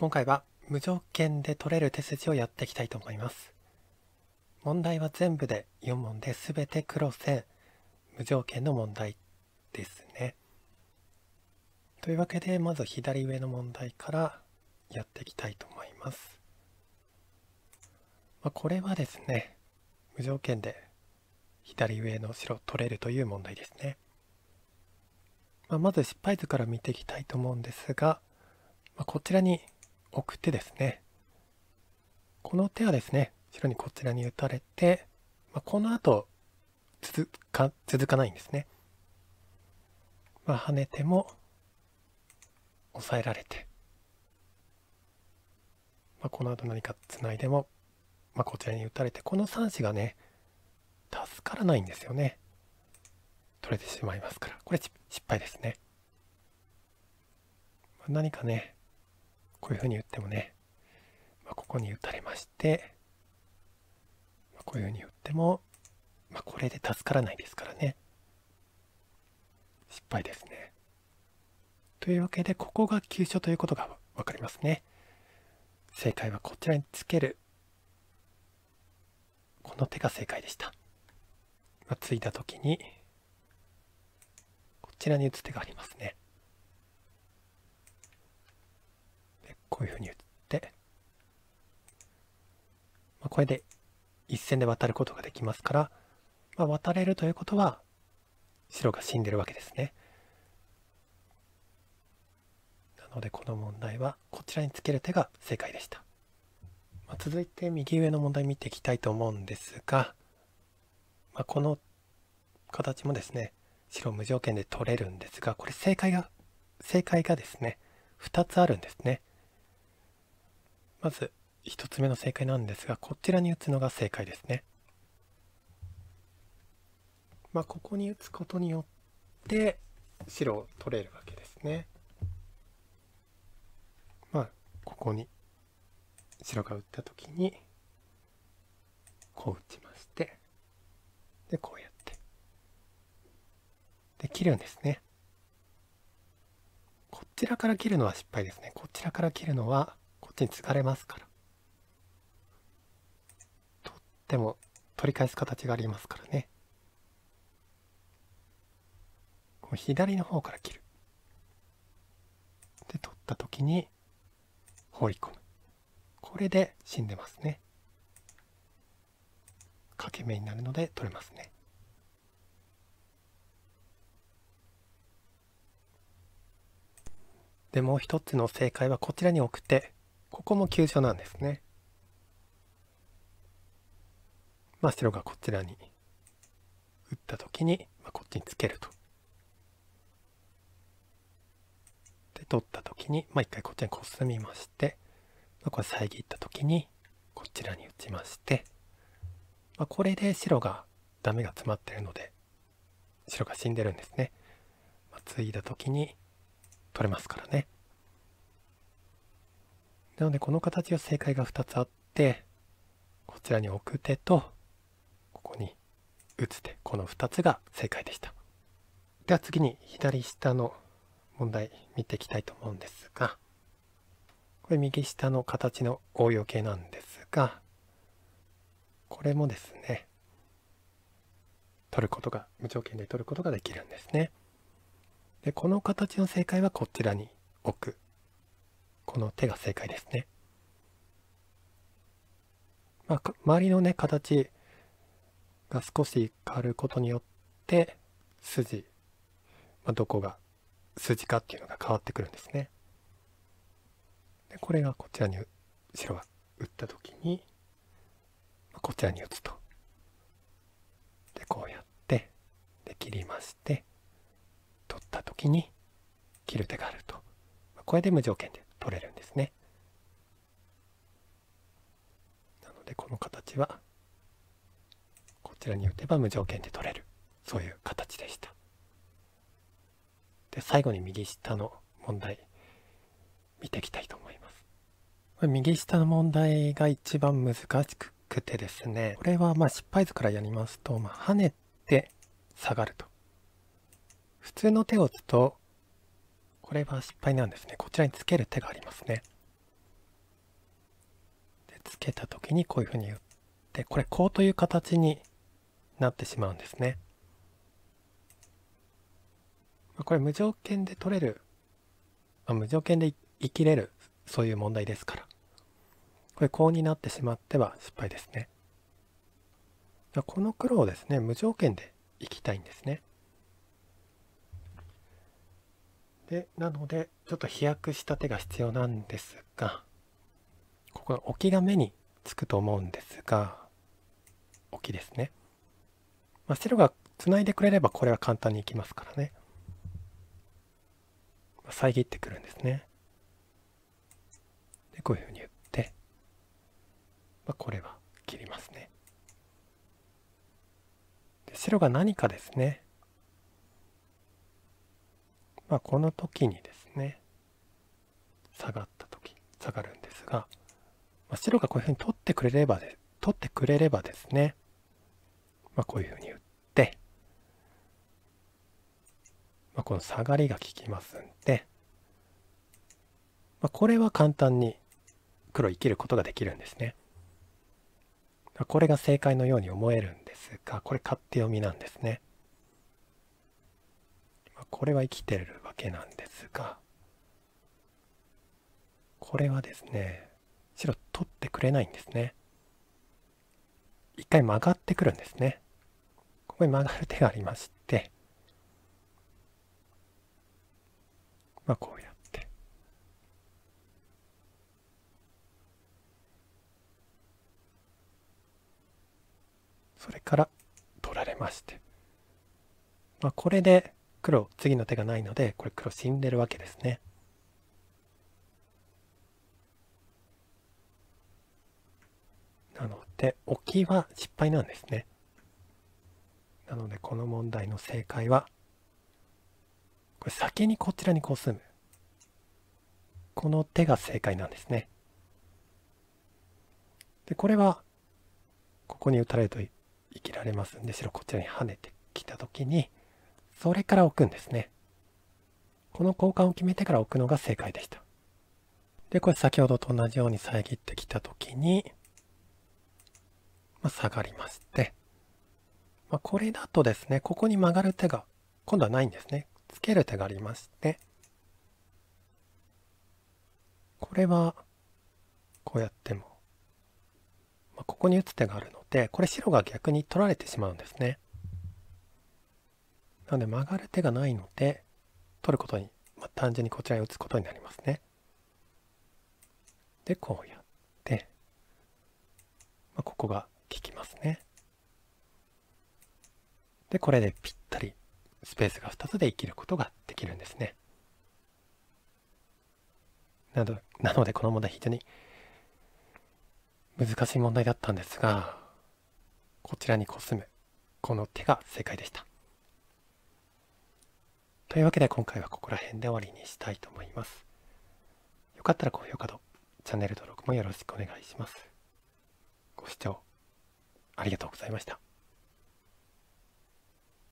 今回は無条件で取れる手筋をやっていきたいと思います。問題は全部で4問で全て黒線無条件の問題ですね。というわけでまず左上の問題からやっていきたいと思います、まあ、これはですね無条件で左上の白取れるという問題ですね、まあ、まず失敗図から見ていきたいと思うんですが、まあ、こちらに置く手ですねこの手はですね白にこちらに打たれて、まあ、この後続か続かないんですね、まあ、跳ねても抑えられて、まあ、この後何かつないでも、まあ、こちらに打たれてこの3子がね助からないんですよね。取れてしまいますから。これ失敗ですね、まあ、何かねこういうふうに打ってもね、まあ、ここに打たれまして、まあ、こういうふうに打っても、まあ、これで助からないですからね。失敗ですね。というわけでここが急所ということが分かりますね。正解はこちらにつける。この手が正解でした、まあ、ついた時にこちらに打つ手がありますね。こういうふうに打って、まあ、これで一線で渡ることができますから、まあ、渡れるということは白が死んでるわけですね。なのでこの問題はこちらにつける手が正解でした。まあ、続いて右上の問題見ていきたいと思うんですが、まあ、この形もですね白無条件で取れるんですがこれ正解が正解がですね2つあるんですね。まず1つ目の正解なんですがこちらに打つのが正解ですね。まあここに打つことによって白を取れるわけですね。まあここに白が打った時にこう打ちましてでこうやってで切るんですね。こちらから切るのは失敗ですね。こちらから切るのはちに継がれますから。とっても取り返す形がありますからね。左の方から切る。で取った時に放り込む。これで死んでますね。欠け目になるので取れますね。でもう一つの正解はこちらに置く手ここも急所なんですね。まあ白がこちらに打った時に、まあ、こっちにつけると。で取った時に、まあ、一回こっちにコスみまして、まあ、これ遮った時にこちらに打ちまして、まあ、これで白がダメが詰まってるので白が死んでるんですね。まあ、継いだ時に取れますからね。なのでこの形は正解が2つあってこちらに置く手とここに打つ手この2つが正解でした。では次に左下の問題見ていきたいと思うんですがこれ右下の形の応用形なんですがこれもですね取ることが無条件で取ることができるんですね。でこの形の正解はこちらに置くこの手が正解ですね。まあ、周りのね、形が少し変わることによって、筋、まあ、どこが筋かっていうのが変わってくるんですね。でこれがこちらに白が打った時に、まあ、こちらに打つと。で、こうやって、で、切りまして、取った時に切る手があると。これで無条件で取れるんですね。なのでこの形はこちらに打てば無条件で取れるそういう形でした。で最後に右下の問題見ていきたいと思います。右下の問題が一番難しくてですねこれはまあ失敗図からやりますと、まあ、跳ねて下がると。普通の手を打つとこれは失敗なんですね。こちらにつける手がありますねで。つけた時にこういうふうに打ってこれこうという形になってしまうんですね。これ無条件で取れるあ無条件で生きれるそういう問題ですからこれこうになってしまっては失敗ですね。この黒をですね無条件で生きたいんですね。でなのでちょっと飛躍した手が必要なんですがここは置きが目につくと思うんですが置きですね、まあ、白がつないでくれればこれは簡単にいきますからね、まあ、遮ってくるんですね。でこういうふうに言って、まあ、これは切りますね。で白が何かですね。まあ、この時にですね下がった時下がるんですが、まあ、白がこういうふうに取ってくれればで取ってくれればですね、まあ、こういうふうに打って、まあ、この下がりが効きますんで、まあ、これは簡単に黒生きることができるんですね。これが正解のように思えるんですがこれ勝手読みなんですね。これは生きてるけなんですがこれはですね白取ってくれないんですね。一回曲がってくるんですね。ここに曲がる手がありましてまあこうやって。それから取られまして。まあこれで黒次の手がないのでこれ黒死んでるわけですね。なので置きは失敗なんですね。なのでこの問題の正解はこれ先にこちらにコスむこの手が正解なんですね。でこれはここに打たれると生きられますんで白こちらに跳ねてきた時にそれから置くんですね。この交換を決めてから置くのが正解でした。で、これ先ほどと同じように遮ってきたときに、まあ、下がりまして、まあ、これだとですね、ここに曲がる手が今度はないんですね。つける手がありまして、これはこうやっても、まあ、ここに打つ手があるので、これ白が逆に取られてしまうんですね。なので曲がる手がないので、取ることに、まあ、単純にこちらに打つことになりますね。で、こうやって、まあ、ここが効きますね。で、これでぴったりスペースが2つで生きることができるんですね。なのなので、この問題非常に難しい問題だったんですが、こちらにコスむ、この手が正解でした。というわけで今回はここら辺で終わりにしたいと思います。よかったら高評価とチャンネル登録もよろしくお願いします。ご視聴ありがとうございました。